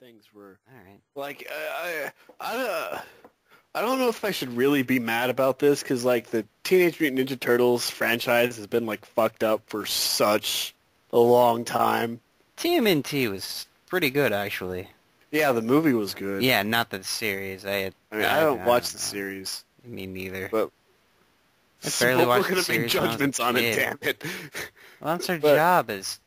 things were All right. like I I I, uh, I don't know if I should really be mad about this because like the Teenage Mutant Ninja Turtles franchise has been like fucked up for such a long time. TMNT was pretty good, actually. Yeah, the movie was good. Yeah, not the series. I had, I mean I don't watch the know. series, Me neither. but I barely we're watched gonna the make series when I was a judgments on it. Damn it! Well, that's our but- job as,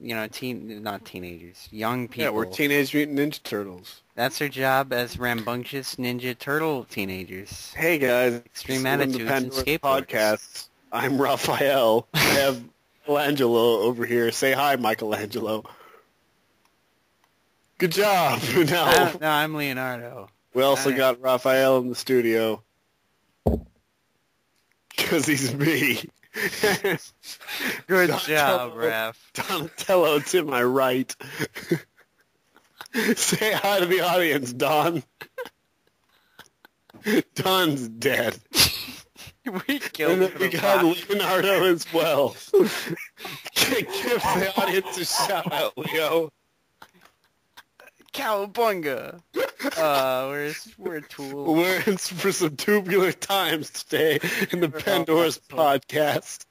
you know, teen, not teenagers, young people. Yeah, we're Teenage Mutant Ninja Turtles. That's our job as rambunctious Ninja Turtle teenagers. Hey guys, Extreme attitudes and skateboards. Podcast. I'm Raphael. I have Michelangelo over here. Say hi, Michelangelo. Good job. Now no, I'm Leonardo. we also got Raphael in the studio because he's me. Good Donatello- job, Raph. Donatello to my right. Say hi to the audience, Don. Don's dead. we killed And him we got rock. Leonardo as well. Give the audience a shout out, Leo. Cowabunga. Uh, where's we're tool. We're in for some tubular times today in the We're Pandora's podcast.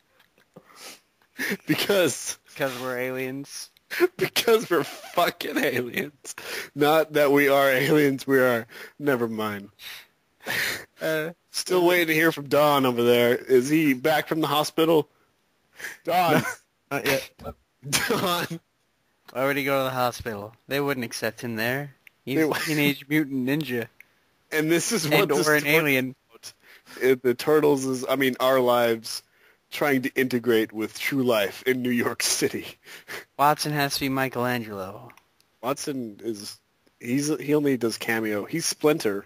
Because Because we're aliens. because we're fucking aliens. Not that we are aliens, we are never mind. Uh, Still waiting to hear from Don over there. Is he back from the hospital? Don. Not yet. Don. Why would he go to the hospital? They wouldn't accept him there. He's They a w- teenage mutant ninja. And this is what And this or an alien. it- the turtles is I mean our lives trying to integrate with true life in New York City. Watson has to be Michelangelo. Watson is he's he only does cameo. He's Splinter.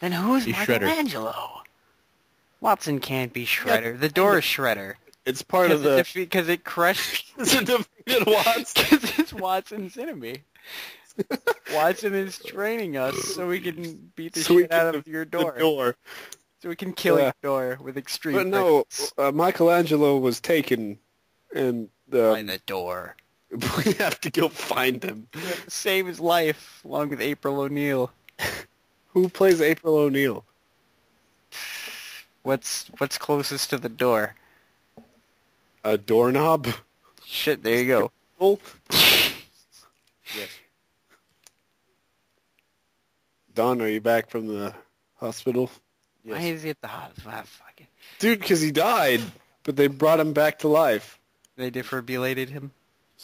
Then who's He's Shredder. Michelangelo? Watson can't be Shredder. The door is Shredder. It's part of the it, 'cause it crushed it's a defeated Watson. Because it's Watson's enemy. Watson is training us so we can beat the So shit out of your door. door. So we can kill Yeah. your door with extreme But no, uh, Michelangelo was taken and uh, Find the door. we have to go find him. We have to Save his life along with April O'Neil. Who plays April O'Neil? What's what's closest to the door? A doorknob? Shit, there you go. Oh. Yes. Don, are you back from the hospital? Why is he at the hospital? Ah, fuck it. Dude, because he died, but they brought him back to life. They defibrillated him.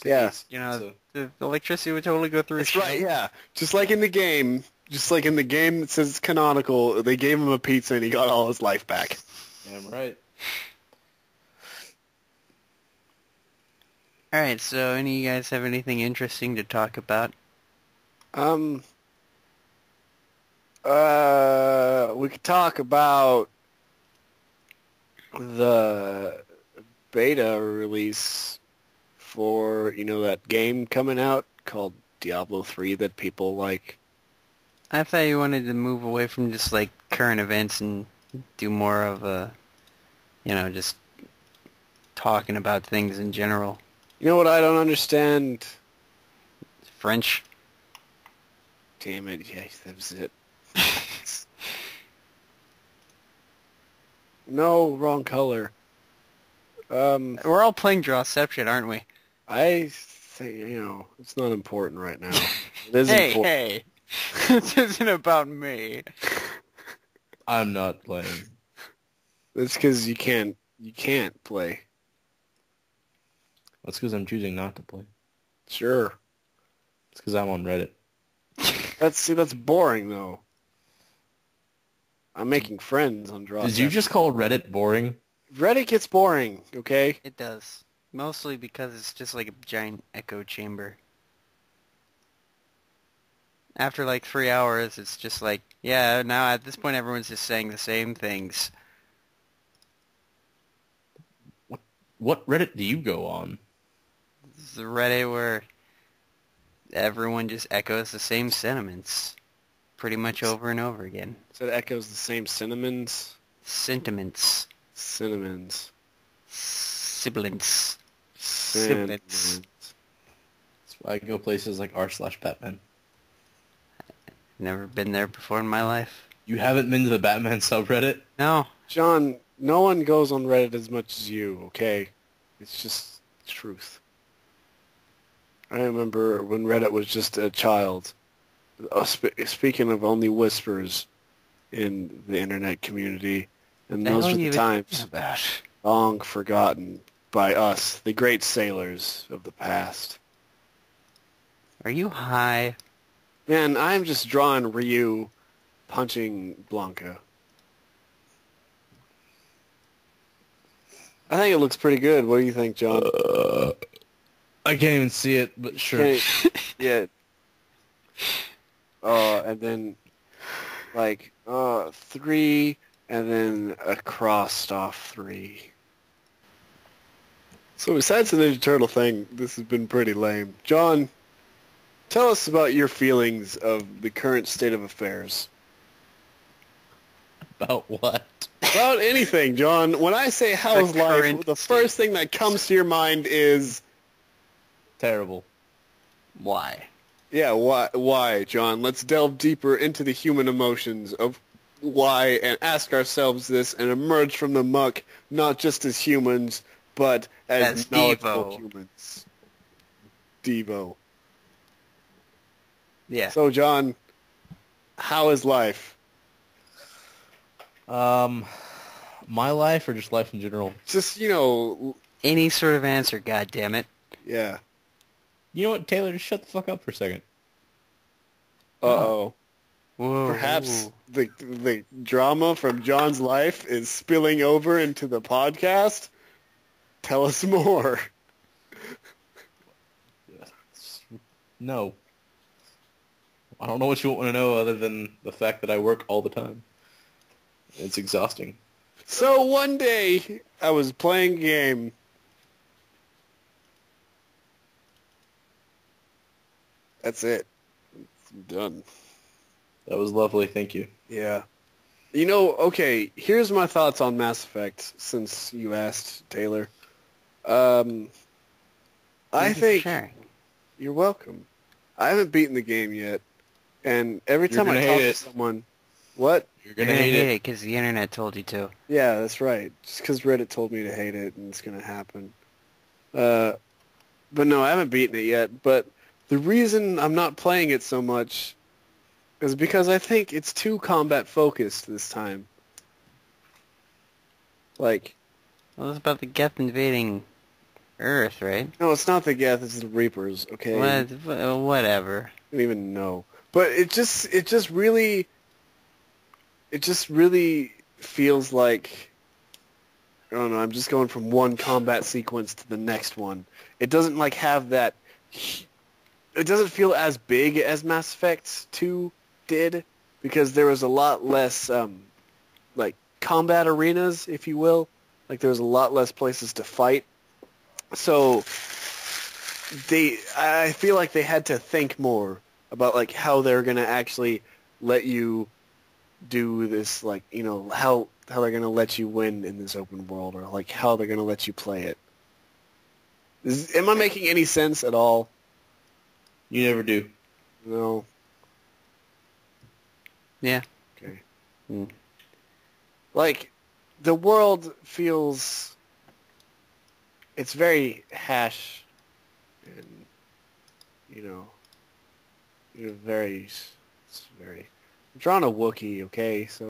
Yeah. You know, the, the electricity would totally go through That's right, yeah. Just like in the game, just like in the game that says it's canonical, they gave him a pizza and he got all his life back. Damn right. All right, so any of you guys have anything interesting to talk about? Um, uh, we could talk about the beta release for, you know, that game coming out called Diablo 3 that people like. I thought you wanted to move away from just like current events and do more of a, you know, just talking about things in general. You know what I don't understand? French. Damn it, yeah, that was it. no, wrong color. Um, We're all playing Drawception, aren't we? I think, you know, it's not important right now. It is hey, important. hey. this isn't about me. I'm not playing. It's because you can't, you can't play. That's because I'm choosing not to play. Sure. It's because I'm on Reddit. That's, see, that's boring, though. I'm making friends on Draw. Did you just call Reddit boring? Reddit gets boring, okay? It does. Mostly because it's just like a giant echo chamber. After like three hours, it's just like, yeah, now at this point everyone's just saying the same things. What Reddit do you go on? This is the Reddit where everyone just echoes the same sentiments pretty much over and over again. So it echoes the same sentiments? Sentiments. Cinnamons. Sibilance. Cinnamons. Sibilance. It's I go places like r slash Batman. Never been there before in my life. You haven't been to the Batman subreddit? No. John, no one goes on Reddit as much as you, okay? It's just truth. I remember when Reddit was just a child. Uh, sp- speaking of only whispers in the internet community, and The those were the times about? long forgotten by us, the great sailors of the past. Are you high? Man, I'm just drawing Ryu punching Blanka. I think it looks pretty good. What do you think, John? Uh, I can't even see it, but sure. Yeah. Uh, and then, like, uh, three, and then a crossed off three. So besides the Ninja Turtle thing, this has been pretty lame. John, tell us about your feelings of the current state of affairs. About what? About anything, John. When I say how's The life, the first thing that comes to your mind is, Terrible. Why? yeah, why, why, John? Let's delve deeper into the human emotions of why and ask ourselves this and emerge from the muck not just as humans, but as, As knowledgeable Devo. humans. Devo. Yeah. So, John, how is life? Um, my life or just life in general? Just, you know, Any sort of answer, God damn it. yeah. You know what, Taylor? Just shut the fuck up for a second. Uh-oh. Whoa. Perhaps the the drama from John's life is spilling over into the podcast. Tell us more. No. I don't know what you want to know other than the fact that I work all the time. It's exhausting. So one day I was playing a game. That's it. I'm done. That was lovely. Thank you. Yeah. You know, okay, here's my thoughts on Mass Effect since you asked, Taylor. Um I Thank you for think sharing. You're welcome. I haven't beaten the game yet, and every You're time I talk hate to someone, what? You're You're gonna hate it. because the internet told you to. Yeah, that's right. Just because Reddit told me to hate it, and it's gonna happen. Uh, but no, I haven't beaten it yet. But the reason I'm not playing it so much is because I think it's too combat focused this time. Like, Well, it's about the Geth invading Earth, right? no, it's not the Geth, it's the Reapers. Okay. What, whatever. I don't even know. But it just it just really it just really feels like I don't know, I'm just going from one combat sequence to the next one. It doesn't like have that it doesn't feel as big as Mass Effect 2 did because there was a lot less um like combat arenas, if you will. Like there was a lot less places to fight. So they I feel like they had to think more about like how they're gonna actually let you do this like you know how how they're gonna let you win in this open world or like how they're gonna let you play it. Is, am I making any sense at all? You never do. No. Yeah. Okay. Mm. Like the world feels it's very hash and you know you're very it's very I'm drawing a Wookiee, okay, so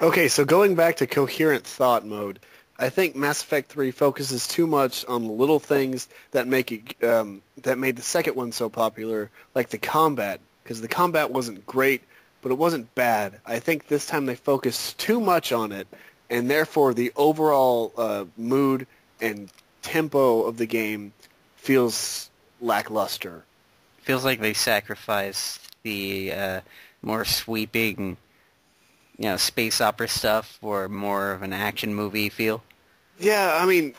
Okay, so going back to coherent thought mode, I think Mass Effect 3 focuses too much on the little things that make it um, that made the second one so popular, like the combat, because the combat wasn't great, but it wasn't bad. I think this time they focused too much on it, and therefore the overall uh, mood and tempo of the game feels lackluster. Feels like they sacrificed the uh, more sweeping, you know, space opera stuff or more of an action movie feel. Yeah, I mean,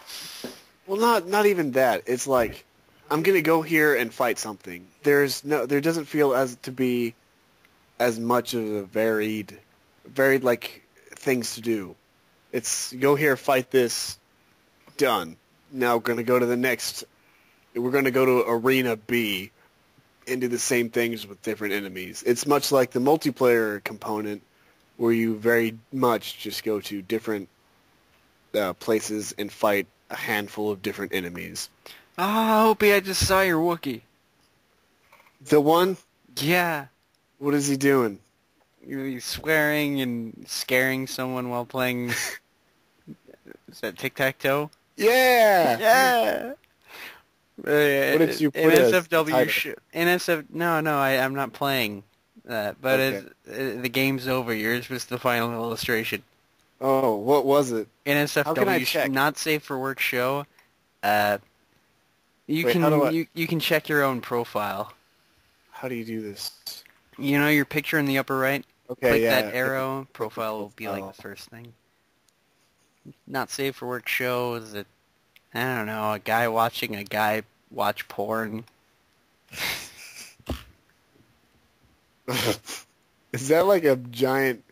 well, not not even that. It's like I'm gonna go here and fight something. There's no, there doesn't feel as to be as much of a varied, varied like things to do. It's go here, fight this, done. Now we're gonna go to the next. We're gonna go to arena B, and do the same things with different enemies. It's much like the multiplayer component, where you very much just go to different uh, places and fight a handful of different enemies. Oh, Opie, I just saw your Wookie. The one, Yeah. what is he doing? He's swearing and scaring someone while playing... Is that tic-tac-toe? Yeah. Yeah. Uh, What did you put as the NSFW sh- NSF no no I I'm not playing that but Okay. it's, uh, the game's over yours was the final illustration Oh, what was it? How can I NSFW check? not safe for work show uh you Wait, do I- can you you can check your own profile How do you do this? you know your picture in the upper right Okay, click yeah. that arrow profile will be like profile. the first thing not safe for work show is it I don't know a guy watching a guy watch porn Is that like a giant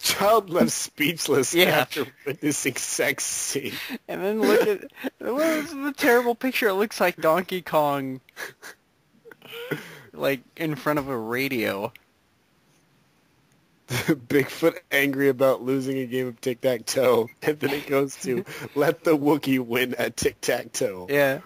child left speechless Yeah. after witnessing sex scene? And then look at is the terrible picture? It looks like Donkey Kong, like in front of a radio. Bigfoot angry about losing a game of tic-tac-toe, and then it goes to let the Wookiee win at tic-tac-toe. Yeah,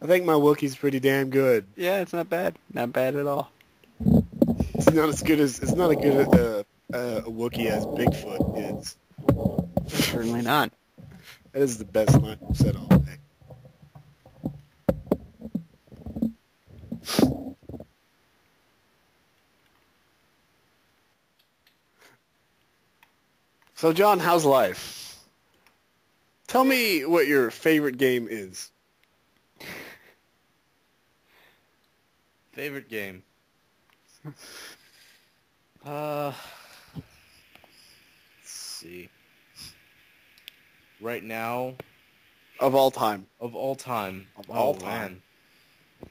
I think my Wookiee's pretty damn good. yeah, it's not bad, not bad at all. It's not as good as it's not as good uh, uh, a Wookiee as Bigfoot is. Certainly not. That is the best line I've said all day. So, John, how's life? Tell me what your favorite game is. Favorite game? uh, let's see. Right now, Of all time. of all time. Of all Oh, time. man.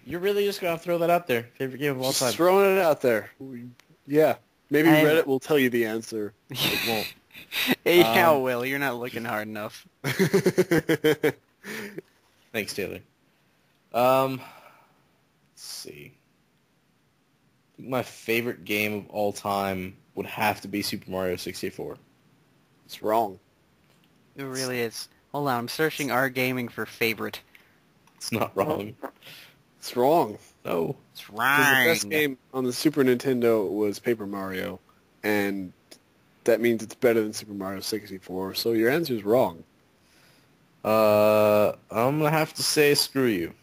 You're really just gonna throw that out there? Favorite game of all Just time? throwing it out there. Yeah. Maybe I- Reddit will tell you the answer. It won't. yeah, Um, Will, you're not looking hard enough. Thanks, Taylor. Um, let's see. I think my favorite game of all time would have to be Super Mario 64. it's wrong. It really is. Hold on, I'm searching our gaming for favorite. It's not wrong. It's wrong. No. It's wrong. the best game on the Super Nintendo was Paper Mario, and that means it's better than Super Mario 64. So your answer is wrong. Uh, I'm gonna have to say screw you.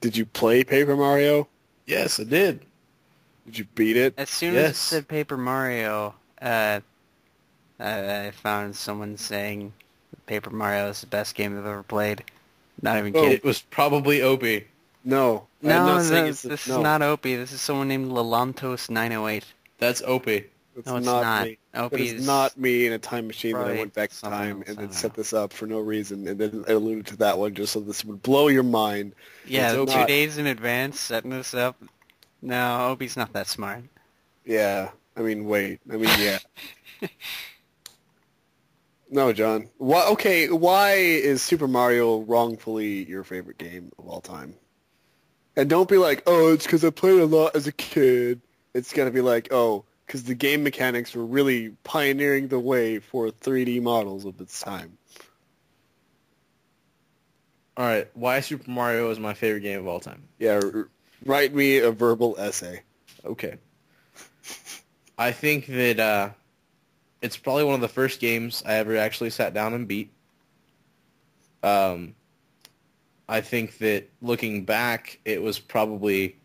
Did you play Paper Mario? Yes, I did. Did you beat it? As soon as it said Paper Mario, uh, I I found someone saying Paper Mario is the best game I've ever played. Not even Oh. kidding. It was probably Opie. No. No, not saying this, it's this no, is not Opie. This is someone named Lalantos908. That's Opie. It's No, it's not, not. me. Opie That is is not me in a time machine that I went back in time else, and then set know. this up for no reason, and then I alluded to that one just so this would blow your mind. Yeah, two not- days in advance setting this up. No, Opie's not that smart. Yeah. I mean, wait. I mean, yeah. no, John. Why? Okay, why is Super Mario wrongfully your favorite game of all time? And don't be like, oh, it's because I played a lot as a kid. It's gotta be like, oh, because the game mechanics were really pioneering the way for 3D models of its time. All right, why Super Mario is my favorite game of all time? Yeah, r- write me a verbal essay. Okay. I think that uh, it's probably one of the first games I ever actually sat down and beat. Um, I think that looking back, it was probably,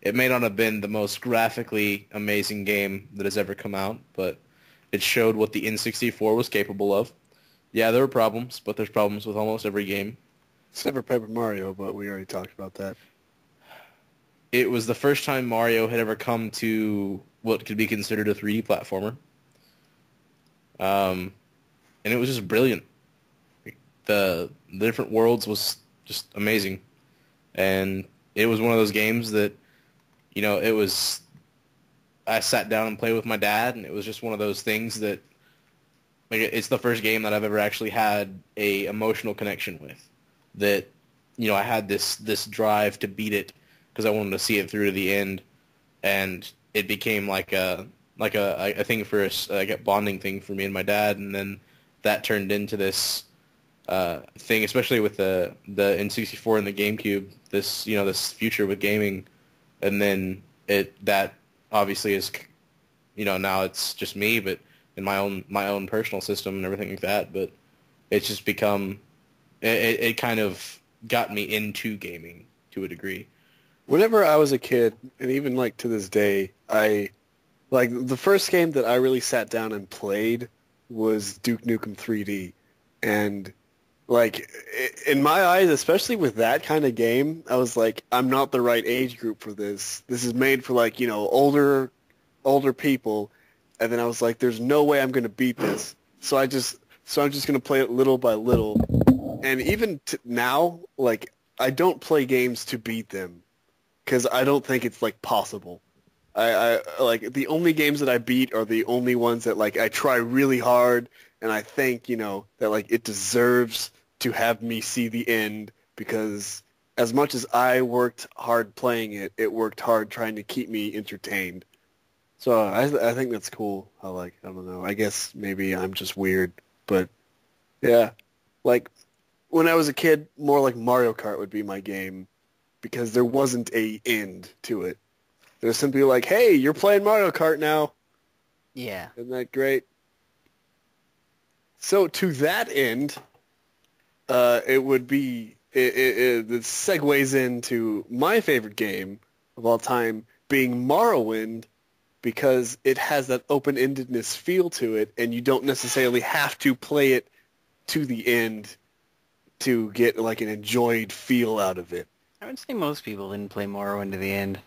it may not have been the most graphically amazing game that has ever come out, but it showed what the N64 was capable of. Yeah, there were problems, but there's problems with almost every game. Except for Paper Mario, but we already talked about that. It was the first time Mario had ever come to what could be considered a 3D platformer. Um, and it was just brilliant. The, the different worlds was just amazing. And it was one of those games that, you know, it was I sat down and played with my dad, and it was just one of those things that like it's the first game that I've ever actually had a emotional connection with. That you know I had this this drive to beat it because I wanted to see it through to the end, and it became like a like a, a thing for us like a bonding thing for me and my dad, and then that turned into this uh, thing, especially with the the N64 and the GameCube. This you know this future with gaming, and then it that obviously is you know now it's just me, but in my own my own personal system and everything like that. But it's just become it, it kind of got me into gaming to a degree. Whenever I was a kid, and even like to this day, I like the first game that I really sat down and played was Duke Nukem 3D, and like in my eyes, especially with that kind of game, I was like, I'm not the right age group for this. This is made for like you know older, older people, and then I was like, there's no way I'm gonna beat this. So I just, so I'm just gonna play it little by little, and even t- now, like I don't play games to beat them, because I don't think it's like possible. I, I like the only games that I beat are the only ones that like I try really hard and I think you know that like it deserves to have me see the end because as much as I worked hard playing it, it worked hard trying to keep me entertained. So I I think that's cool. I like I don't know. I guess maybe I'm just weird, but yeah, like when I was a kid, more like Mario Kart would be my game because there wasn't a end to it. It was simply like, hey, you're playing Mario Kart now. Yeah. Isn't that great? So to that end, uh, it would be it, it, it, it segues into my favorite game of all time being Morrowind because it has that open-endedness feel to it, and you don't necessarily have to play it to the end to get like an enjoyed feel out of it. I would say most people didn't play Morrowind to the end.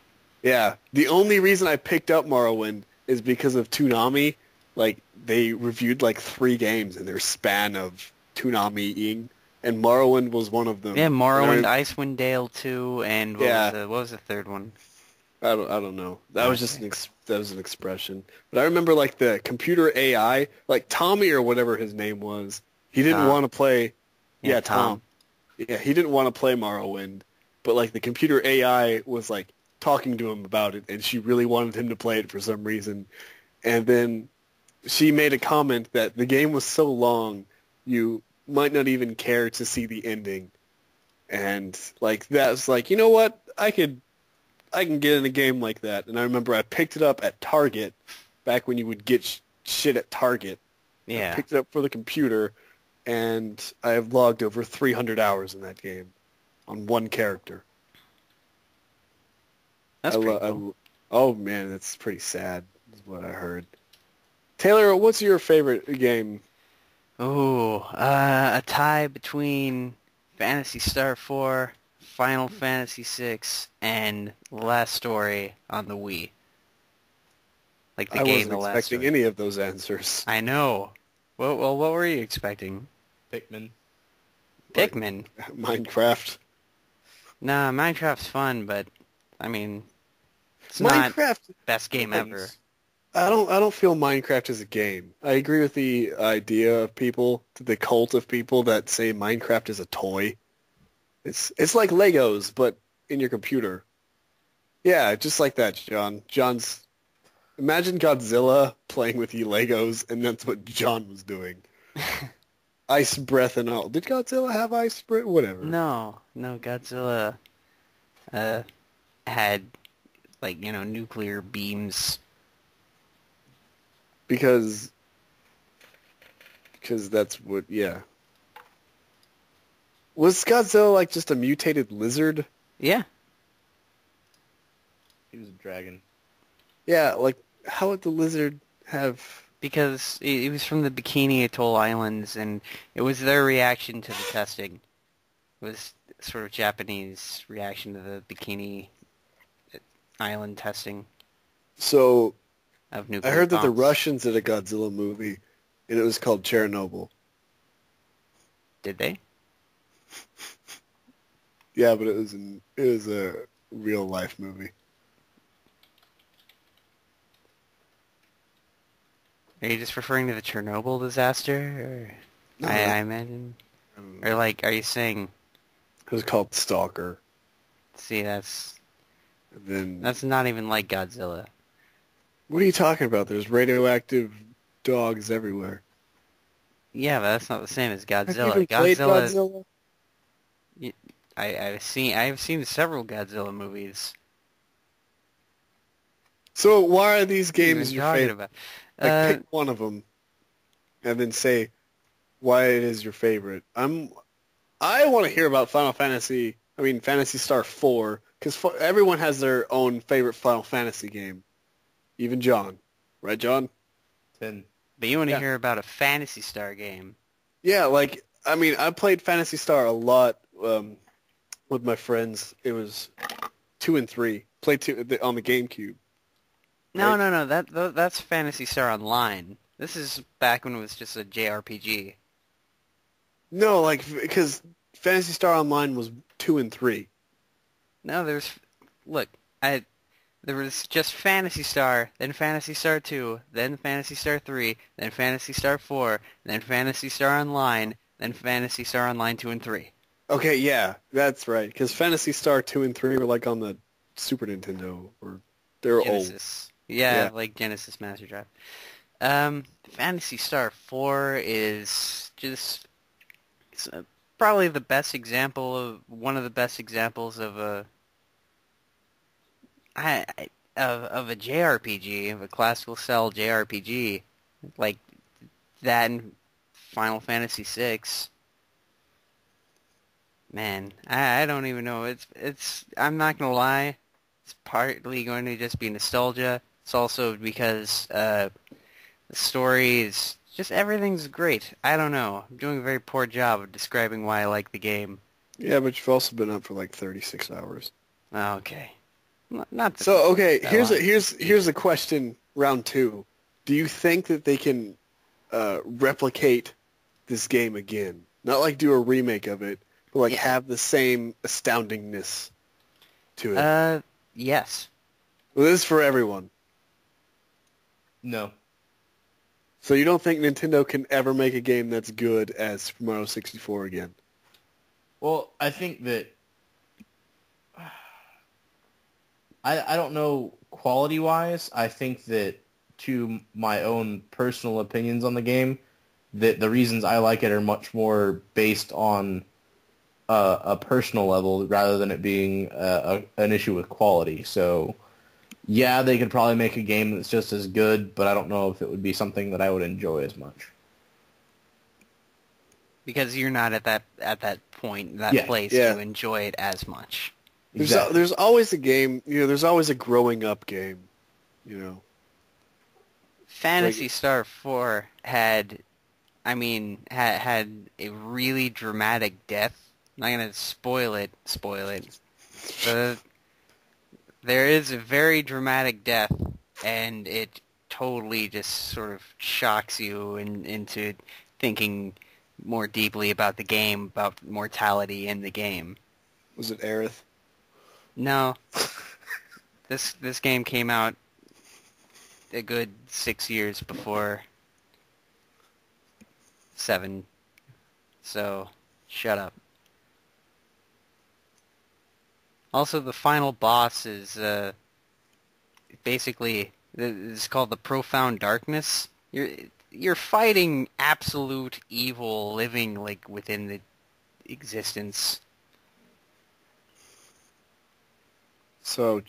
Yeah, the only reason I picked up Morrowind is because of Toonami. Like they reviewed like three games in their span of Toonami-ing, and Morrowind was one of them. Yeah, Morrowind, Icewind Dale 2, and what, Yeah. was the, what was the third one? I don't, I don't know. That was just an ex- that was an expression. But I remember like the computer AI, like Tommy or whatever his name was. He didn't want to play. Yeah, Yeah, Tom. Tom. Yeah, he didn't want to play Morrowind, but like the computer AI was like talking to him about it, and she really wanted him to play it for some reason. And then she made a comment that the game was so long, you might not even care to see the ending. And like that's like, you know what? I could I can get in a game like that. And I remember I picked it up at Target back when you would get sh- shit at Target. I Yeah. picked it up for the computer, and I have logged over 300 hours in that game on one character. That's I pretty lo- I cool. lo- oh man, that's pretty sad. Is what I heard. Taylor, what's your favorite game? Ooh, uh, a tie between Phantasy Star 4, Final Fantasy 6, and Last Story on the Wii. Like the I game, wasn't The Last expecting Story. any of those answers. I know. Well, well, what were you expecting? Pikmin. Like- Pikmin. Minecraft. Nah, Minecraft's fun, but I mean, it's not Minecraft. best game ever. I don't. I don't feel Minecraft is a game. I agree with the idea of people, the cult of people that say Minecraft is a toy. It's it's like Legos, but in your computer. Yeah, just like that, John. John's. Imagine Godzilla playing with you Legos, and that's what John was doing. ice breath and all. Did Godzilla have ice breath? Whatever. No, no, Godzilla uh, had like you know nuclear beams. because because that's what yeah was Godzilla like just a mutated lizard Yeah, He was a dragon. yeah like how would the lizard have because it, was from the Bikini Atoll Islands, and it was their reaction to the testing. It was sort of Japanese reaction to the Bikini Island testing so of I heard that the. Russians did a Godzilla movie and it was called Chernobyl did they? yeah but it was an, it was a real life movie Are you just referring to the Chernobyl disaster? Or No, I, I imagine. um, Or like, are you saying? it was called Stalker. See, that's then that's not even like Godzilla. what are you talking about? There's radioactive dogs everywhere. Yeah, but that's not the same as Have Godzilla. Godzilla. Godzilla? I, I've seen I've seen several Godzilla movies. So why are these games your favorite? about? Like Uh, pick one of them, and then say why it is your favorite. I'm. I want to hear about Final Fantasy. I mean, Phantasy Star Four, because everyone has their own favorite Final Fantasy game. Even John, right, John? Ten. but you want to yeah. hear about a Phantasy Star game? Yeah, like I mean, I played Phantasy Star a lot um, with my friends. It was two and three. Played two on the GameCube. No, Right. no, no. That tho- that's Phantasy Star Online. This is back when it was just a JRPG. No, like because Phantasy Star Online was two and three. No, there's look, I there was just Phantasy Star, then Phantasy Star 2, then Phantasy Star 3, then Phantasy Star 4, then Phantasy Star Online, then Phantasy Star Online 2 and 3. Okay, yeah, that's right. Because Phantasy Star two and three were like on the Super Nintendo, or they're old. Genesis. Yeah, Yeah. like Genesis Master Drive. Um, Phantasy Star 4 is just it's, uh, probably the best example of one of the best examples of a I, I of of a JRPG, of a classical cell JRPG, like that and Final Fantasy 6. Man, I, I don't even know. It's it's I'm not gonna lie. It's partly going to just be nostalgia. It's also because uh, the story is just everything's great. I don't know. I'm doing a very poor job of describing why I like the game. Yeah, but you've also been up for like thirty six hours. Oh, okay. Not, So okay, here's a here's here's a question. Round two. Do you think that they can uh, replicate this game again? Not like do a remake of it, but like Yeah. have the same astoundingness to it. uh yes. well, this is for everyone. No. So you don't think Nintendo can ever make a game that's good as Super Mario 64 again? Well, I think that I I don't know quality wise. I think that to my own personal opinions on the game, that the reasons I like it are much more based on uh, a personal level rather than it being uh, a, an issue with quality. So, yeah, they could probably make a game that's just as good, but I don't know if it would be something that I would enjoy as much. Because you're not at that at that point, that Yeah, place yeah. to enjoy it as much. There's Exactly. there's always a game, you know, there's always a growing up game, you know. Phantasy Like- Star 4 had, I mean, had, had a really dramatic death. I'm not going to spoil it, spoil it. But there is a very dramatic death, and it totally just sort of shocks you in, into thinking more deeply about the game, about mortality in the game. Was it Aerith? No. this this game came out a good six years before seven. So shut up. Also, the final boss is uh, basically it's called the Profound Darkness. You're you're fighting absolute evil living like within the existence. So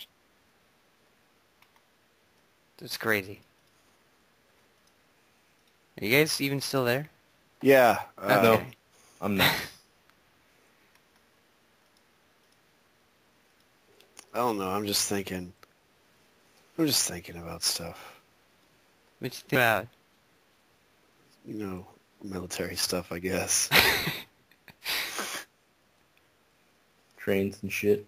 It's crazy. Are you guys even still there? yeah, uh, No. I'm not. I don't know. I'm just thinking. I'm just thinking about stuff. What you think about? You know, military stuff, I guess. Trains and shit.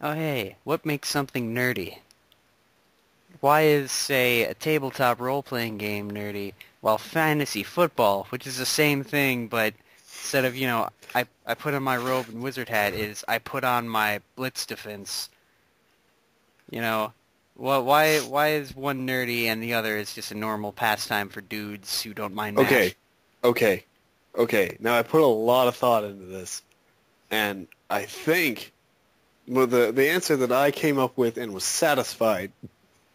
Oh hey, what makes something nerdy? Why is, say, a tabletop role-playing game nerdy, while fantasy football, which is the same thing, but instead of, you know, I, I put on my robe and wizard hat, is I put on my blitz defense. You know, Well, why why is one nerdy and the other is just a normal pastime for dudes who don't mind MASH? Okay, okay, okay. Now I put a lot of thought into this, and I think well, the the answer that I came up with and was satisfied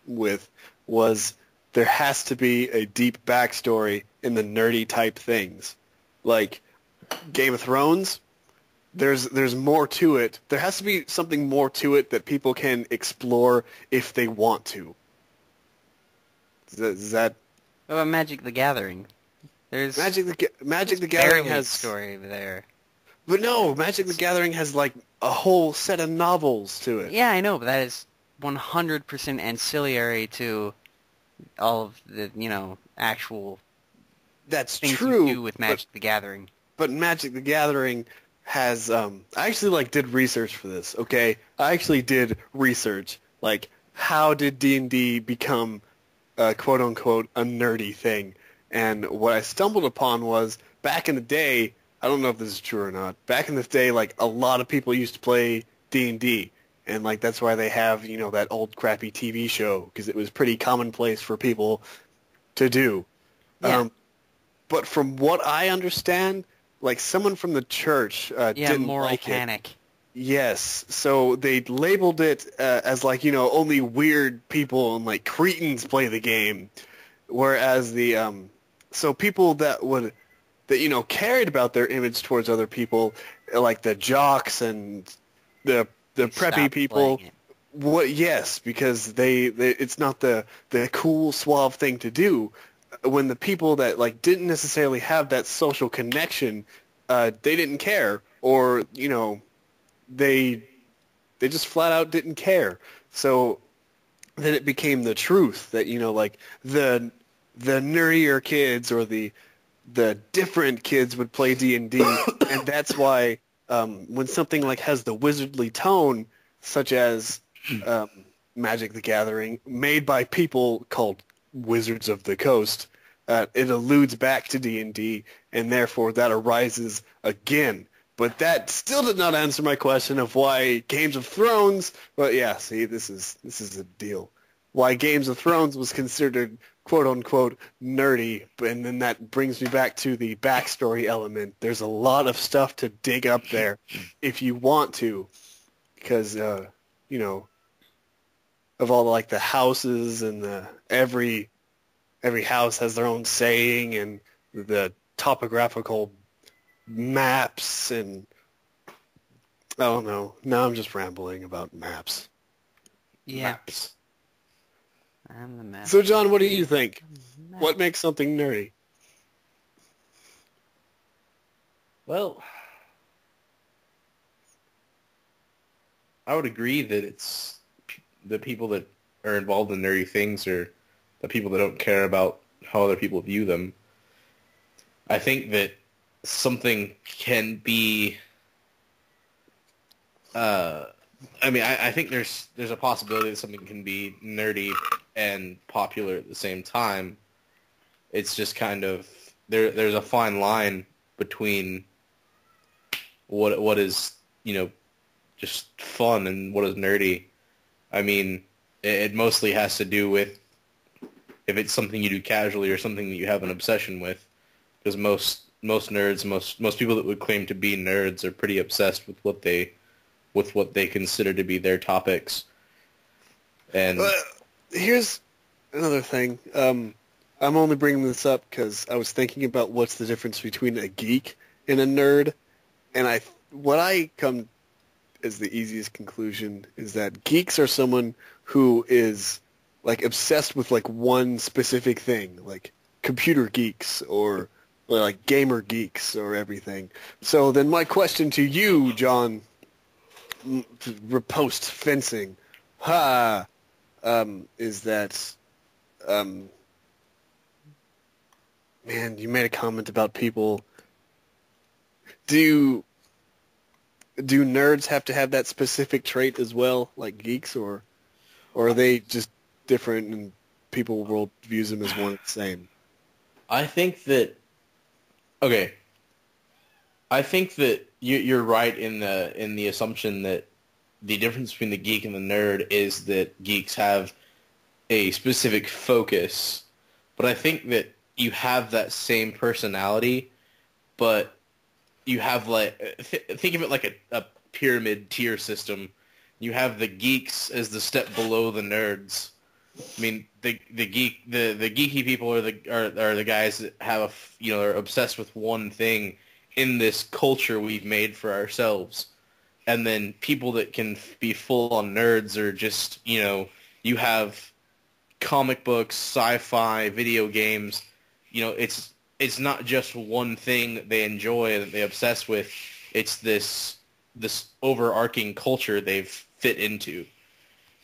with was there has to be a deep backstory in the nerdy type things, like Game of Thrones. There's there's more to it. There has to be something more to it that people can explore if they want to. Is that, is that What about Magic the Gathering? There's Magic the Ga- Magic the Gathering has story there. But no, Magic the Gathering has like a whole set of novels to it. Yeah, I know, but that is 100% ancillary to all of the, you know, actual That's things true. you do with Magic the Gathering. But, Magic the Gathering has um I actually like did research for this, okay? I actually did research like how did D&D become uh, quote unquote a nerdy thing? And what I stumbled upon was back in the day, I don't know if this is true or not. Back in the day like a lot of people used to play D&D and like that's why they have, you know, that old crappy TV show because it was pretty commonplace for people to do. Yeah. Um, but from what I understand, like someone from the church uh, Yeah, didn't moral like it. panic. Yes, so they labeled it uh, as like you know only weird people and like cretins play the game, whereas the um, so people that would that you know cared about their image towards other people, like the jocks and the the Stop preppy people, it. what? Yes, because they, they it's not the the cool suave thing to do. When the people that like didn't necessarily have that social connection, uh, they didn't care, or you know, they they just flat out didn't care. So then it became the truth that you know, like the the nerdier kids or the the different kids would play D and D, and that's why um, when something like has the wizardly tone, such as um, Magic the Gathering, made by people called Wizards of the Coast, uh, it alludes back to D and D, and therefore that arises again. But that still did not answer my question of why Games of Thrones. But yeah, see, this is this is a deal. Why Games of Thrones was considered quote unquote nerdy, and then that brings me back to the backstory element. There's a lot of stuff to dig up there if you want to, because uh, you know of all like the houses and the every every house has their own saying and the topographical maps and I don't know. Now I'm just rambling about maps. Yeah, Maps. I'm the map. So John, what do you think? What makes something nerdy? Well, I would agree that it's p- the people that are involved in nerdy things are the people that don't care about how other people view them. I think that something can be. Uh, I mean, I, I think there's there's a possibility that something can be nerdy and popular at the same time. It's just kind of there. There's a fine line between what what is you know just fun and what is nerdy. I mean, it, it mostly has to do with if it's something you do casually or something that you have an obsession with. Because most most nerds, most most people that would claim to be nerds are pretty obsessed with what they with what they consider to be their topics. And Uh, here's another thing. Um, I'm only bringing this up because I was thinking about what's the difference between a geek and a nerd, and I what I come as the easiest conclusion is that geeks are someone who is like obsessed with like one specific thing, like computer geeks or, like gamer geeks or everything. So then my question to you, John, repost fencing, ha, um, is that, um, man, you made a comment about people. Do do nerds have to have that specific trait as well, like geeks, or or are they just different and people world views them as one and the same? I think that okay. I think that you, you're right in the in the assumption that the difference between the geek and the nerd is that geeks have a specific focus, but I think that you have that same personality, but you have like th- think of it like a, a pyramid tier system. You have the geeks as the step below the nerds. I mean, the the geek the, the geeky people are the are, are the guys that have a you know are obsessed with one thing in this culture we've made for ourselves, and then people that can be full on nerds are just you know you have comic books, sci-fi, video games. You know, it's it's not just one thing that they enjoy that they obsess with. It's this this overarching culture they've fit into,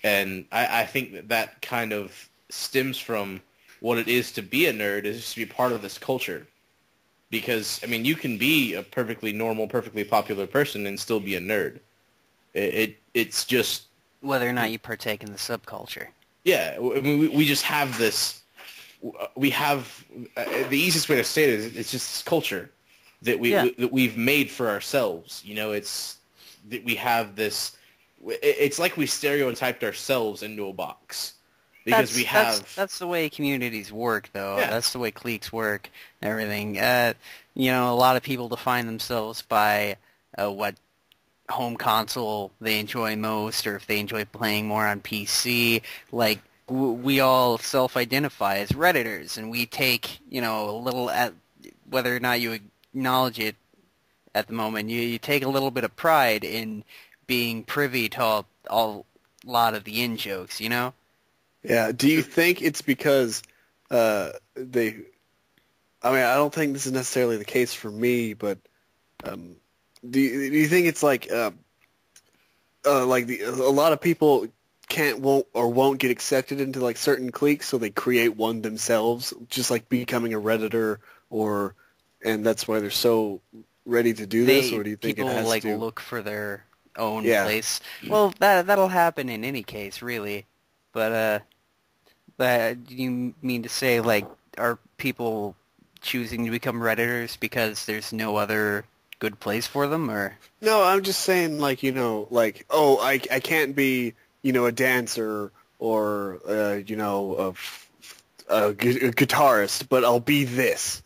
and I, I think that that kind of stems from what it is to be a nerd is to be part of this culture. Because I mean, you can be a perfectly normal, perfectly popular person and still be a nerd. It, it it's just Whether or not you partake in the subculture. yeah. I mean, we, we just have this. We have uh, the easiest way to say it is it's just this culture that we Yeah. that we've made for ourselves. You know, it's that we have this. It's like we stereotyped ourselves into a box because that's, we have. That's, that's the way communities work, though. Yeah. That's the way cliques work and everything. Uh, you know, a lot of people define themselves by uh, what home console they enjoy most, or if they enjoy playing more on PC. Like we all self-identify as redditors, and we take you know a little at whether or not you acknowledge it at the moment. You, you take a little bit of pride in being privy to all, all lot of the in jokes. You know. Yeah. Do you think it's because uh, they? I mean, I don't think this is necessarily the case for me, but um, do you, do you think it's like uh, uh, like the, a lot of people can't won't or won't get accepted into like certain cliques, so they create one themselves, just like becoming a redditor, or and that's why they're so ready to do this, they, or do you think people it has like to? look for their own Yeah. place? Well, that that'll happen in any case, really. But uh, but do you mean to say like are people choosing to become redditors because there's no other good place for them, or No, I'm just saying, like you know, like oh, I I can't be you know a dancer or uh, you know a, f- a, gu- a guitarist, but I'll be this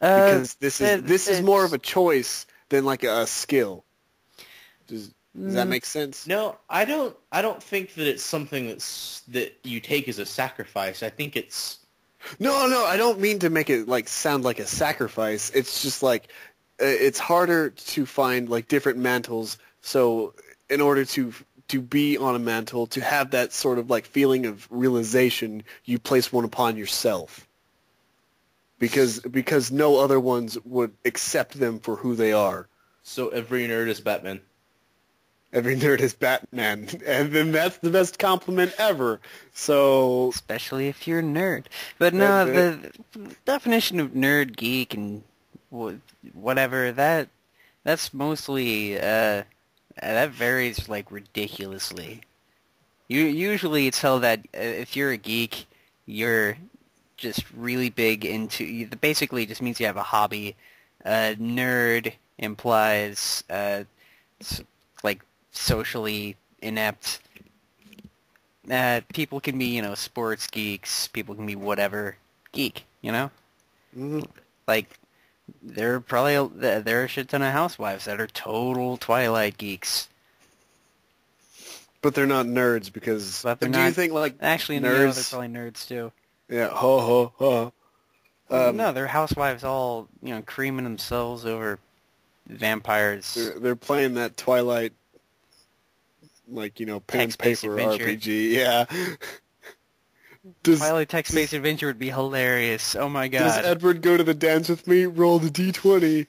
uh, because this is this is more of a choice than like a, skill. Does does that Mm, make sense? No, I don't. I don't think that it's something that's that you take as a sacrifice. I think it's No, no, I don't mean to make it like sound like a sacrifice. It's just like uh, it's harder to find like different mantles. So in order to to be on a mantle, to have that sort of like feeling of realization, you place one upon yourself. Because because no other ones would accept them for who they are. so every nerd is Batman. Every nerd is Batman, and then that's the best compliment ever. So especially if you're a nerd. But no, That- the definition of nerd, geek, and whatever that that's mostly uh, that varies like ridiculously. You usually it's held that uh, if you're a geek, you're just really big into. you- Basically, it just means you have a hobby. Uh, nerd implies uh, like socially inept uh, people can be, you know, sports geeks. People can be whatever geek, you know? mhm. Like, there are probably, a, there are a shit ton of housewives that are total Twilight geeks. but they're not nerds because. But they're do you think like Actually, no, they're Nerds. probably nerds too. yeah, ho ho ho. Um, no, they're housewives all, you know, creaming themselves over vampires. They're, they're playing that Twilight, like you know, pen and paper adventure. RPG. Yeah. Does Twilight text-based adventure would be hilarious. Oh my god. Does. Edward go to the dance with me? Roll the d20.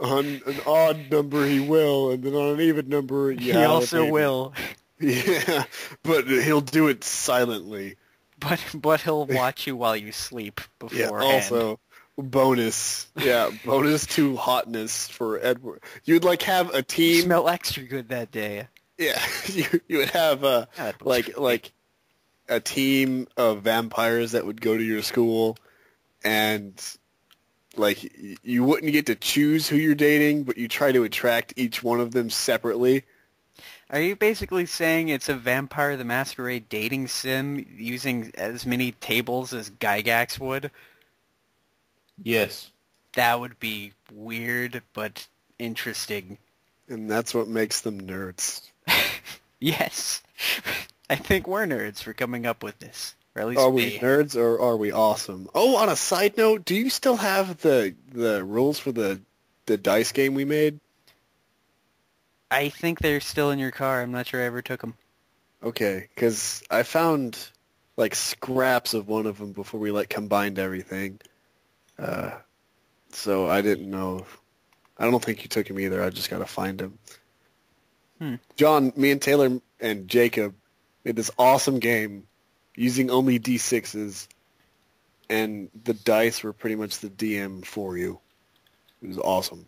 On an odd number, he will, and then on an even number, yeah. he also maybe. will. Yeah, but he'll do it silently. But but he'll watch you while you sleep Yeah. Also, bonus. Yeah, bonus to hotness for Edward. You'd like have a You team. smell extra good that day. Yeah, you you would have uh God, like like a team of vampires that would go to your school, and like you wouldn't get to choose who you're dating, but you try to attract each one of them separately. Are you basically saying it's a Vampire the Masquerade dating sim using as many tables as Gygax would? Yes. That would be weird, but interesting. And that's what makes them nerds. Yes. I think we're nerds for coming up with this. Or at least Are we nerds or are we awesome? Oh, on a side note, do you still have the the rules for the the dice game we made? I think they're still in your car. I'm not sure I ever took them. Okay, because I found like scraps of one of them before we like combined everything. Uh, so I didn't know. I don't think you took him either. I just gotta find him. Hmm. John, me and Taylor and Jacob made this awesome game using only d6s, and the dice were pretty much the DM for you. It was awesome.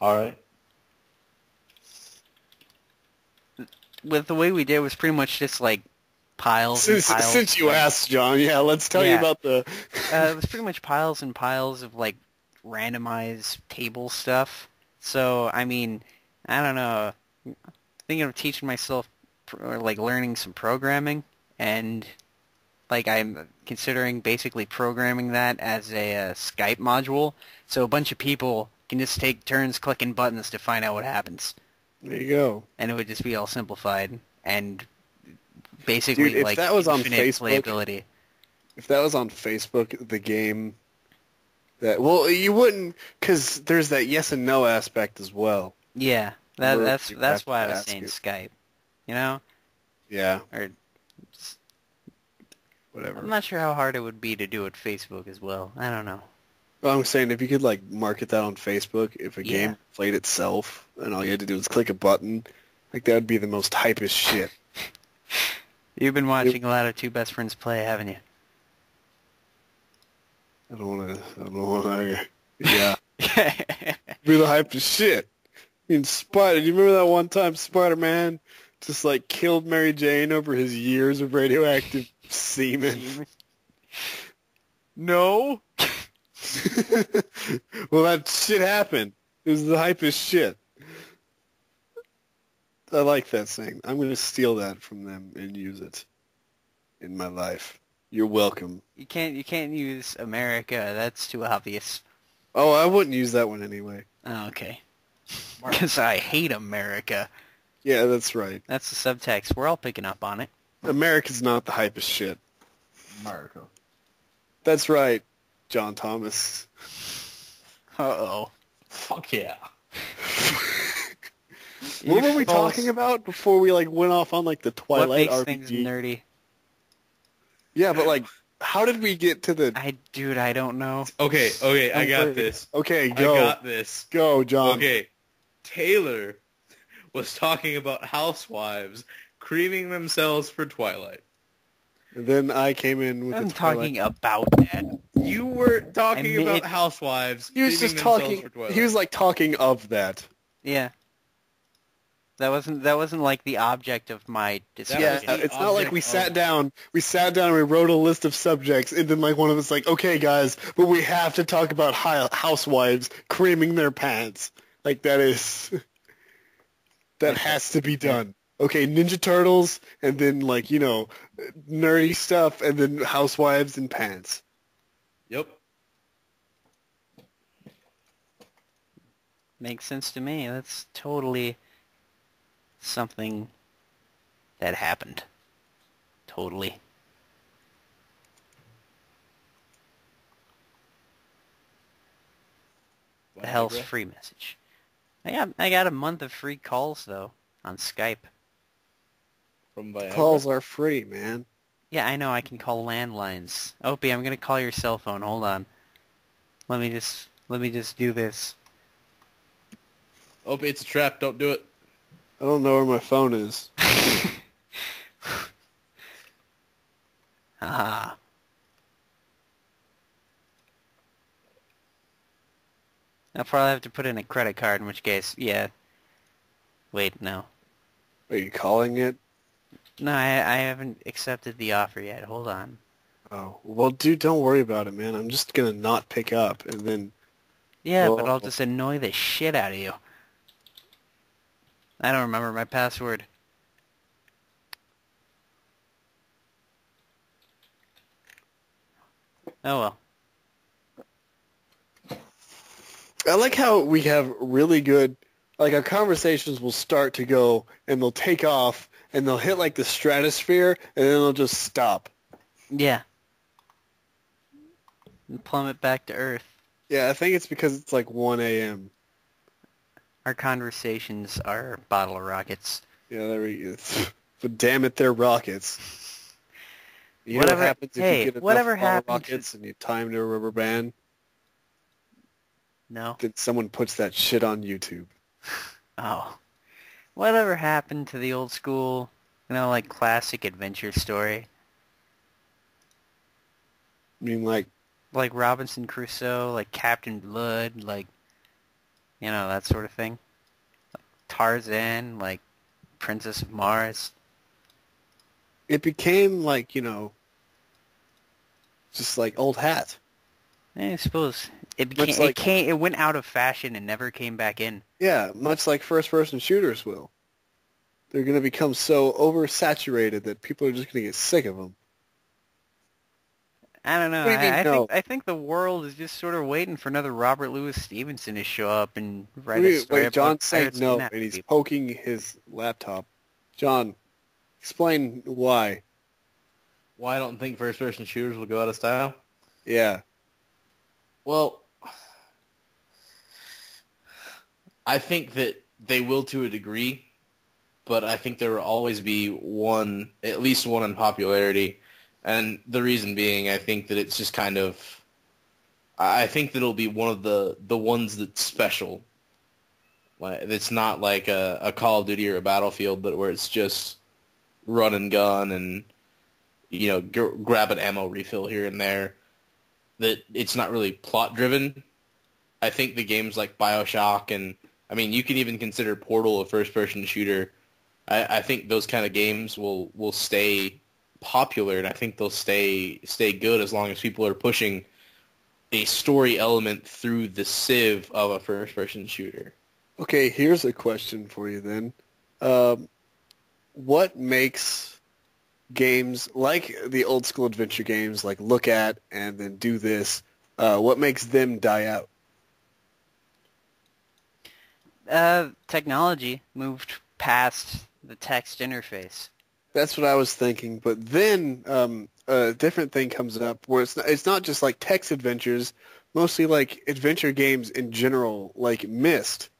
All right. With the way we did, it was pretty much just like piles Since, and piles. since you asked, John, yeah, let's tell you about the. uh, it was pretty much piles and piles of like randomized table stuff. So I mean, I don't know. Thinking of teaching myself or like learning some programming, and like I'm considering basically programming that as a uh, Skype module, so a bunch of people can just take turns clicking buttons to find out what happens, there you go. and it would just be all simplified and basically Dude, if like that was on infinite Facebook- playability. if that was on Facebook, the game that well, you wouldn't because there's that yes and no aspect as well. Yeah, that, that's that's why I was saying it. Skype. You know, Yeah, or whatever. I'm not sure how hard it would be to do it Facebook as well. I don't know. Well, I'm saying if you could like market that on Facebook, if a Yeah. game played itself and all you had to do was click a button, like that would be the most hypest shit. You've been watching a lot of Two Best Friends play, haven't you? I don't want to. I don't want to. Yeah, be the hypest shit. I mean, Spider. Do you remember that one time Spider-Man just like killed Mary Jane over his years of radioactive semen? no. well, that shit happened. It was the hypest shit. I like that saying. I'm going to steal that from them and use it in my life. You're welcome. You can't you can't use America. That's too obvious. Oh, I wouldn't use that one anyway. Oh, okay. Because I hate America. Yeah, that's right. That's the subtext. We're all picking up on it. America's not the hypest shit. America. That's right, John Thomas. Uh-oh. Fuck yeah. What were we false- talking about before we like went off on like the What Twilight makes RPG? things nerdy? Yeah, but like, how did we get to the? I, dude, I don't know. Okay, okay, I got this. Okay, go. I got this. go, John. Okay, Taylor was talking about housewives creaming themselves for Twilight. And then I came in with I'm the talking about that. You were talking I about made- housewives. He was just talking. He was like talking of that. Yeah. That wasn't that wasn't like the object of my That Yeah, discussion. it's not like we sat down. We sat down and we wrote a list of subjects, and then like one of us like, okay, guys, but we have to talk about hi- housewives creaming their pants. Like that is that has to be done. Okay, Ninja Turtles, and then like you know, nerdy stuff, and then housewives and pants. Yep. Makes sense to me. That's totally something that happened. Totally. The hell's free message? I got I got a month of free calls though on Skype. from Viagra. Calls are free, man. Yeah, I know I can call landlines. Opie, I'm gonna call your cell phone. Hold on. Let me just let me just do this. Oh, it's a trap. Don't do it. I don't know where my phone is. Ah. I'll probably have to put in a credit card, in which case, yeah. Wait, no. Are you calling it? No, I, I haven't accepted the offer yet. Hold on. Oh, well, dude, don't worry about it, man. I'm just gonna not pick up, and then Yeah, but I'll just annoy the shit out of you. I don't remember my password. Oh well. I like how we have really good, like our conversations will start to go and they'll take off and they'll hit like the stratosphere and then they'll just stop. Yeah. And plummet back to Earth. Yeah, I think it's because it's like 1 a.m. Our conversations are bottle rockets. Yeah, there we go. But damn it, they're rockets. You Whatever- know what happens if hey, you get enough whatever bottle happens- rockets and you time to a rubber band? No. Then someone puts that shit on YouTube. Oh. Whatever happened to the old school, you know, like classic adventure story? I mean, like, Like Robinson Crusoe, like Captain Blood, like, you know, that sort of thing? Like Tarzan, like Princess of Mars. it became like, you know, just like old hat. I suppose it became like- it came it went out of fashion and never came back in. Yeah, much like first-person shooters will. They're going to become so oversaturated that people are just going to get sick of them. I don't know. Do you mean, I, I no? think I think the world is just sort of waiting for another Robert Louis Stevenson to show up and write Wait, a story wait, John about saying no, kidnapping and he's people. poking his laptop. John, explain why. Why I don't think first-person shooters will go out of style? Yeah. Well, I think that they will to a degree, but I think there will always be one, at least one in popularity. And the reason being, I think that it's just kind of, I think that it'll be one of the, the ones that's special. It's not like a, a Call of Duty or a Battlefield, but where it's just run and gun and, you know, gr- grab an ammo refill here and there that it's not really plot driven. I think the games like Bioshock and I mean you can even consider Portal a first person shooter. I, I think those kind of games will, will stay popular and I think they'll stay stay good as long as people are pushing a story element through the sieve of a first person shooter. Okay, here's a question for you then. Um, what makes games like the old school adventure games, like look at and then do this, uh, what makes them die out? Uh, technology moved past the text interface. That's what I was thinking. But then um, a different thing comes up where it's not, it's not just like text adventures, mostly like adventure games in general, like Myst.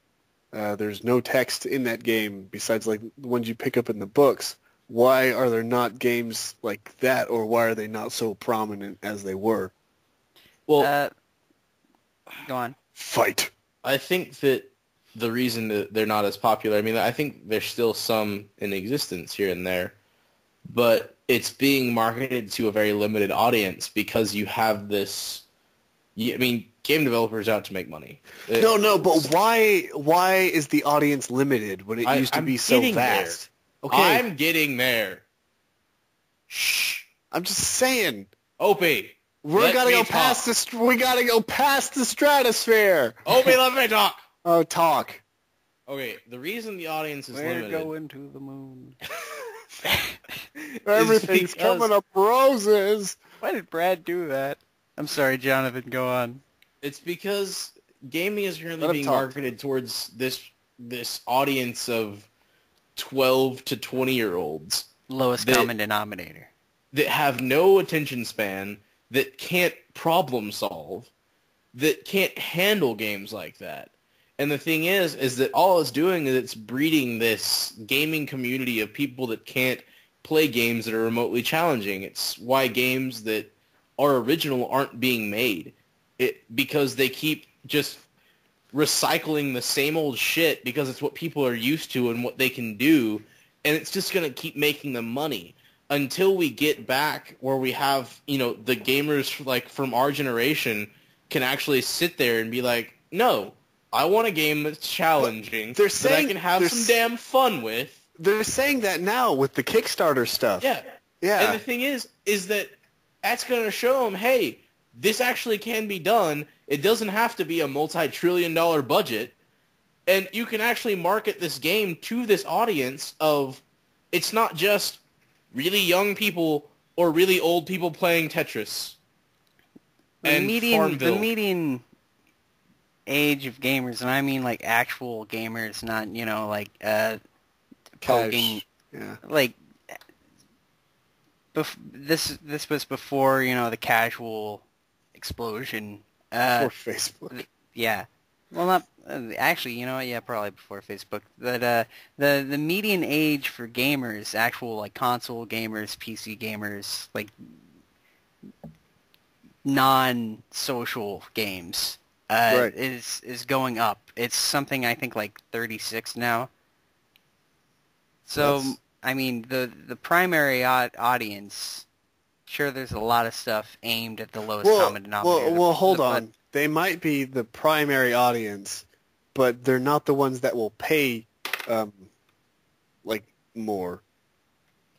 Uh, there's no text in that game besides like the ones you pick up in the books. Why are there not games like that, or why are they not so prominent as they were? Well, Uh, go on. Fight. I think that the reason that they're not as popular, I mean, I think there's still some in existence here and there, but it's being marketed to a very limited audience because you have this. I mean, game developers out to make money. Uh, No, no, but why? Why is the audience limited when it I- used to I'm be so getting there. vast? Okay, I'm, getting there. Shh, I'm just saying. Opie. We're gotta go talk. past the. We gotta go past the stratosphere. Opie, let me talk. Oh, talk. Okay, the reason the audience is We're limited. going to the moon. Everything's because- coming up roses. Why did Brad do that? I'm sorry, Jonathan. Go on. It's because gaming is currently Let him being talk. marketed towards this this audience of twelve to twenty year olds Lowest The- common denominator. that have no attention span, that can't problem solve, that can't handle games like that. And the thing is, is that all it's doing is it's breeding this gaming community of people that can't play games that are remotely challenging. It's why games that are original aren't being made. It because they keep just recycling the same old shit because it's what people are used to and what they can do and it's just going to keep making them money until we get back where we have, you know, the gamers like from our generation can actually sit there and be like, "No, I want a game that's challenging they're that saying- I can have some s- damn fun with." They're saying that now with the Kickstarter stuff. Yeah. Yeah. And the thing is, is that that's going to show them, hey, this actually can be done. It doesn't have to be a multi-trillion dollar budget. and you can actually market this game to this audience of it's not just really young people or really old people playing Tetris. The and median, the Farmville. median age of gamers, and I mean like actual gamers, not you know like uh, poking, Yeah. like bef- this. This was before you know the casual explosion. Uh, For Facebook. yeah. Well, not uh, actually. You know, yeah, probably before Facebook. But uh, the the median age for gamers, actual like console gamers, PC gamers, like non-social games, uh, Right. is is going up. It's something I think like 36 now. So That's- I mean, the the primary au- audience. Sure, there's a lot of stuff aimed at the lowest Well, common denominator. well, well, hold but- on. They might be the primary audience, but they're not the ones that will pay, um, like more.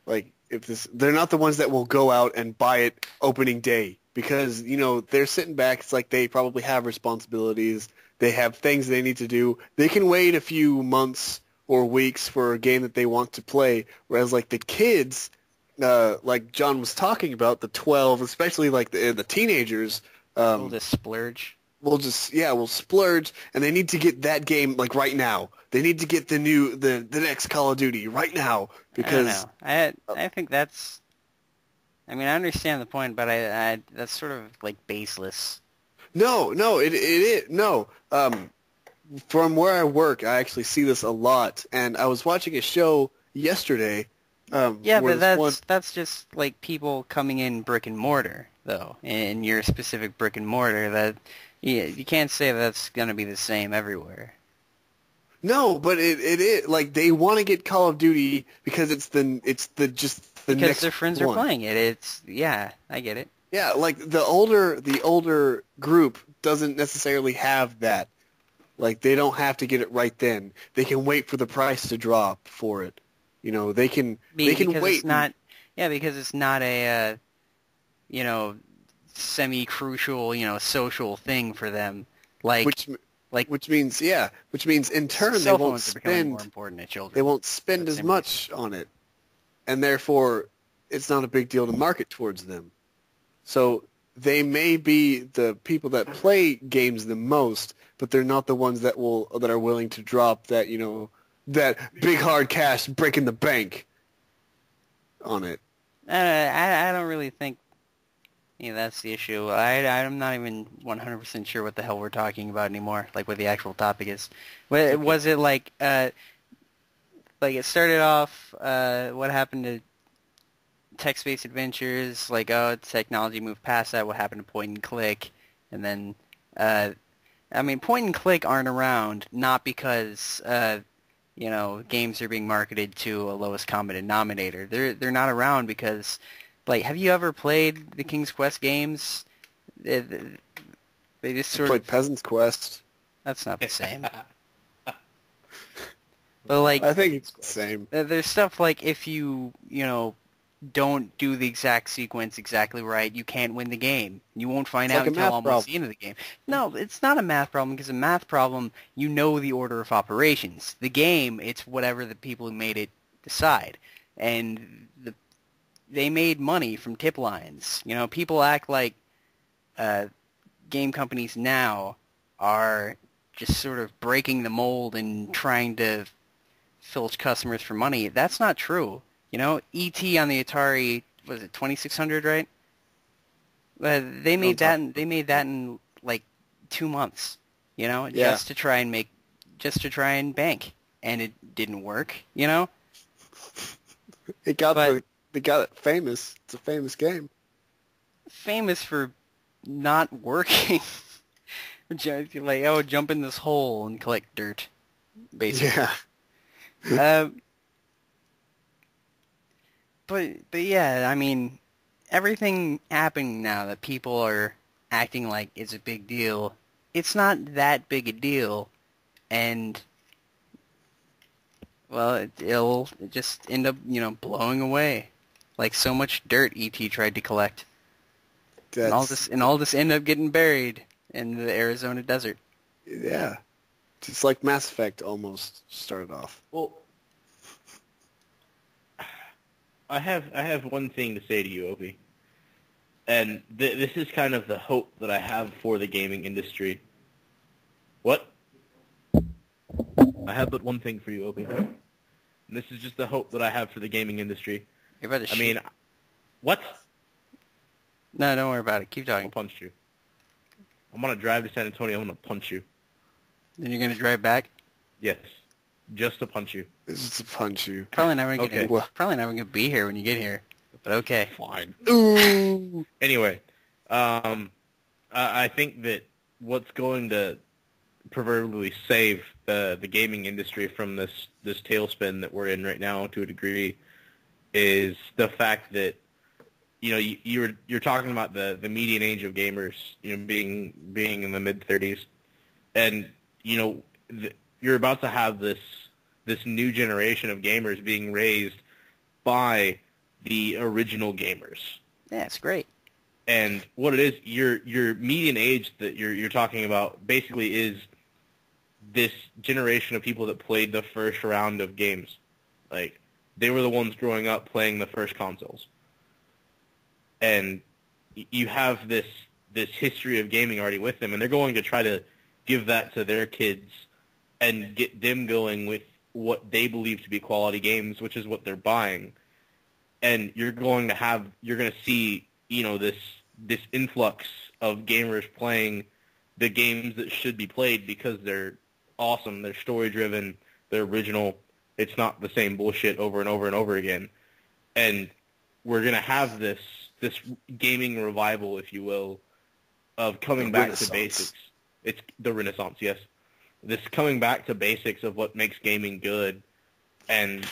Like if this, they're not the ones that will go out and buy it opening day because you know they're sitting back. It's like they probably have responsibilities. They have things they need to do. They can wait a few months or weeks for a game that they want to play. Whereas like the kids, uh, like John was talking about, the twelve, especially like the the teenagers. Um, We'll just splurge. we'll just yeah we'll splurge and they need to get that game like right now they need to get the new the the next call of duty right now because I. I I think that's. I mean, I understand the point, but I, I that's sort of like baseless. no no it it is no um from where i work i actually see this a lot and i was watching a show yesterday um Yeah, but that's one- that's just like people coming in brick and mortar, though. In your specific brick and mortar, that yeah, you can't say that's gonna be the same everywhere. no but it it is like they want to get call of duty because it's the it's the just the Because next their friends one. are playing it. It's yeah, I get it. Yeah, like the older the older group doesn't necessarily have that. Like they don't have to get it right then. They can wait for the price to drop for it. You know, they can Be- they can wait. It's not yeah, because it's not a uh, you know semi crucial you know social thing for them. Like which like which means yeah, which means in turn they won't spend important to children. they won't spend as much on it. And therefore it's not a big deal to market towards them. So they may be the people that play games the most, but they're not the ones that will that are willing to drop that, you know, that big hard cash breaking the bank on it. Uh, I I don't really think yeah, that's the issue. I I'm not even 100% sure what the hell we're talking about anymore. Like what the actual topic is. Was it like uh like it started off uh what happened to text-based adventures like oh technology moved past that what happened to point and click and then uh I mean point and click aren't around not because uh you know, games are being marketed to a lowest common denominator. They're they're not around because, like, have you ever played the King's Quest games? They, they just sort Played of Peasant's Quest. that's not the same. but like, I think it's the same. there's stuff like if you you know don't do the exact sequence exactly right, you can't win the game. You won't find It's out like until almost problem. the end of the game. No, it's not a math problem because a math problem, you know the order of operations. The game, it's whatever the people who made it decide. And the they made money from tip lines. You know, people act like uh, game companies now are just sort of breaking the mold and trying to filch customers for money. That's not true. You know, ET on the Atari was it 2600, right? Uh, they made that. In, they made that in like two months. You know, Yeah. just to try and make, just to try and bank, and it didn't work. You know, It got But- the they got it famous. It's a famous game. famous for not working. Like, oh, jump in this hole and collect dirt, basically. Yeah. Um, but but yeah, I mean, everything happening now that people are acting like it's a big deal. It's not that big a deal, and well, it, it'll just end up you know blowing away, like so much dirt ET tried to collect, and all this and all this end up getting buried in the Arizona desert. Yeah. It's like Mass Effect almost started off. Well, I have I have one thing to say to you, Opie, and th- this is kind of the hope that I have for the gaming industry. What? I have but one thing for you, Opie. And this is just the hope that I have for the gaming industry. You're about to I shoot- mean, what? no, don't worry about it. Keep talking. I'll talking. punch you. I'm gonna drive to San Antonio. I'm gonna punch you. Then you're gonna drive back. Yes, just to punch you. Just to punch you. Probably never gonna. Okay. Well- Probably never gonna be here when you get here. But okay. Fine. Ooh. Anyway, um, I, I think that what's going to proverbially save the the gaming industry from this this tailspin that we're in right now to a degree is the fact that you know you, you're you're talking about the the median age of gamers you know being being in the mid 30s and you know th- you're about to have this this new generation of gamers being raised by the original gamers Yeah, it's great. and what it is, your your median age that you're you're talking about basically is this generation of people that played the first round of games. Like they were the ones growing up playing the first consoles. And you have this this history of gaming already with them and they're going to try to give that to their kids and get them going with what they believe to be quality games, which is what they're buying. And you're going to have you're going to see, you know, this this influx of gamers playing the games that should be played because they're awesome, they're story driven, they're original. It's not the same bullshit over and over and over again. And we're going to have this this gaming revival, if you will, of coming back to basics. It's the renaissance, yes. This coming back to basics of what makes gaming good and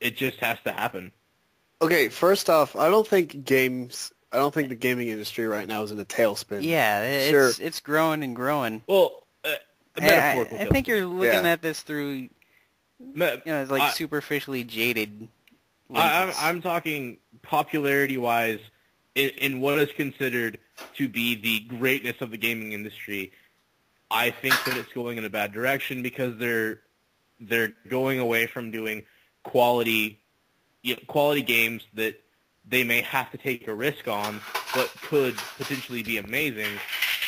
it just has to happen. Okay, first off, I don't think games. I don't think the gaming industry right now is in a tailspin. Yeah, it's Sure. it's growing and growing. Well, uh, And I, I think you're looking Yeah. at this through, you know, like I- superficially jaded. I, I'm. I'm talking popularity-wise in, in what is considered to be the greatness of the gaming industry. I think that it's going in a bad direction because they're they're going away from doing quality you know, quality games that they may have to take a risk on, but could potentially be amazing,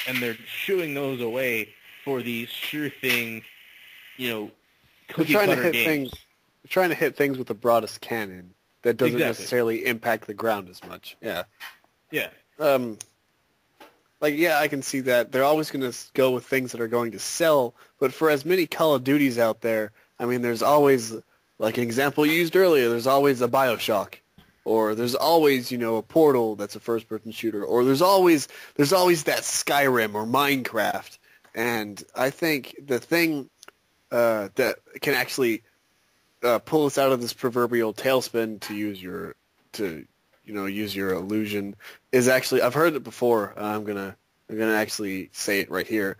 and they're shooing those away for these sure thing, you know, They're cookie trying to hit games. things. Trying to hit things with the broadest cannon that doesn't Exactly. necessarily impact the ground as much. Yeah. Yeah. Um. Like yeah, I can see that. They're always going to go with things that are going to sell. But for as many Call of Duties out there, I mean, there's always like an example you used earlier. There's always a Bioshock, or there's always you know a Portal that's a first-person shooter, or there's always there's always that Skyrim or Minecraft. And I think the thing uh, that can actually uh, pull us out of this proverbial tailspin, to use your to you know use your illusion, is actually I've heard it before. Uh, I'm gonna I'm gonna actually say it right here.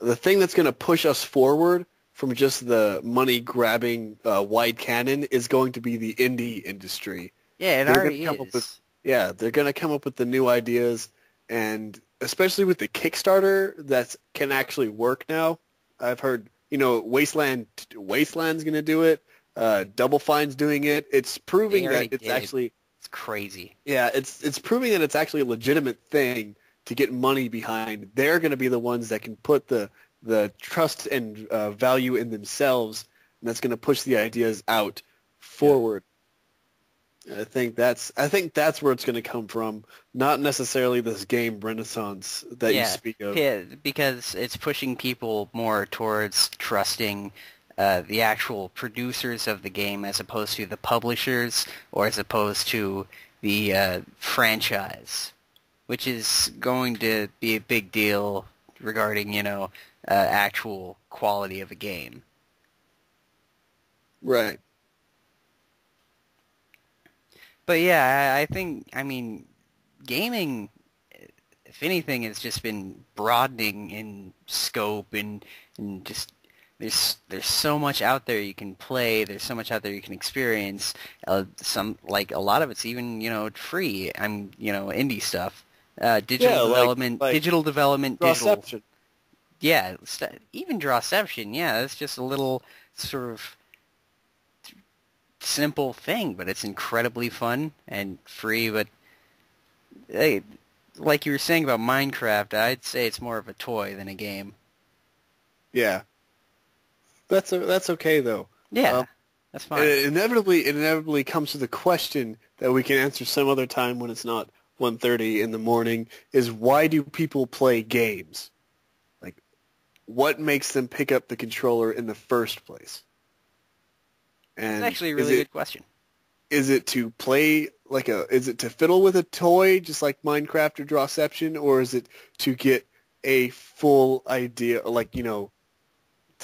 The thing that's gonna push us forward from just the money grabbing uh, wide cannon is going to be the indie industry. yeah, it they're gonna already come up is. with- Yeah, they're going to come up with the new ideas, and especially with the Kickstarter that can actually work now. I've heard, you know, Wasteland Wasteland's going to do it. Uh, Double Fine's doing it. It's proving that it's did. actually crazy. yeah, it's it's proving that it's actually a legitimate thing to get money behind. They're going to be the ones that can put the the trust and uh, value in themselves, and that's going to push the ideas out forward. I think that's I think that's where it's going to come from, not necessarily this game renaissance that you speak of. Yeah, because it's pushing people more towards trusting uh, the actual producers of the game as opposed to the publishers or as opposed to the uh, franchise, which is going to be a big deal regarding, you know, uh, actual quality of a game. Right. But yeah, I, I think, I mean, gaming, if anything, has just been broadening in scope and, and just there's there's so much out there you can play. There's so much out there you can experience. Uh, some like a lot of it's even you know free. I'm you know indie stuff. Uh, digital Yeah, like- development, like digital development, digital. Crossception. yeah, st- even Drawception, yeah, that's just a little sort of simple thing, but it's incredibly fun and free. But hey, like you were saying about Minecraft, I'd say it's more of a toy than a game. Yeah. That's a, that's okay though. Yeah, Um, that's fine. It inevitably it inevitably comes to the question that we can answer some other time when it's not 1.30 in the morning is why do people play games? Like what makes them pick up the controller in the first place? And It's actually a really it- good question. is it to play like a is it to fiddle with a toy just like Minecraft or Drawception or is it to get a full idea like you know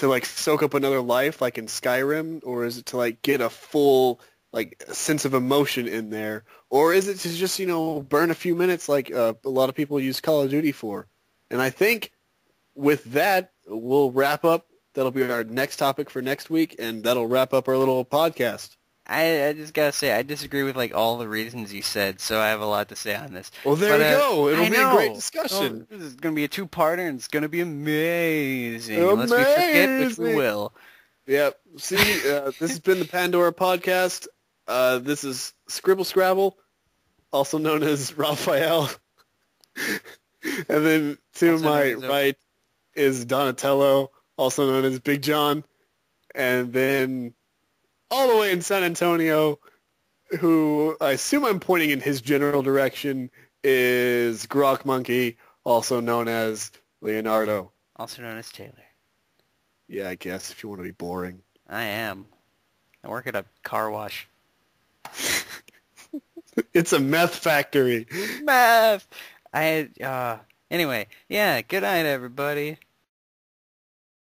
to like soak up another life like in Skyrim? Or is it to like get a full like sense of emotion in there? Or is it to just you know burn a few minutes like uh, a lot of people use Call of Duty for? And I think with that we'll wrap up. That'll be our next topic for next week and that'll wrap up our little podcast I, I just gotta say, I disagree with like all the reasons you said, so I have a lot to say on this. Well, there But, you uh, go. It'll I be a great discussion. Oh, this is gonna be a two-parter, and it's gonna be amazing. amazing. Unless we forget, which we will. Yep. See, uh, this has been the Pandora podcast. Uh, this is Scribble Scrabble, also known as Raphael. and then to Also my right is Donatello, also known as Big John. And then all the way in San Antonio, who I assume I'm pointing in his general direction, is Grok Monkey, also known as Leonardo. Also known as Taylor. Yeah, I guess if you want to be boring. I am. I work at a car wash. It's a meth factory. Meth! I uh. Anyway, yeah. Good night, everybody.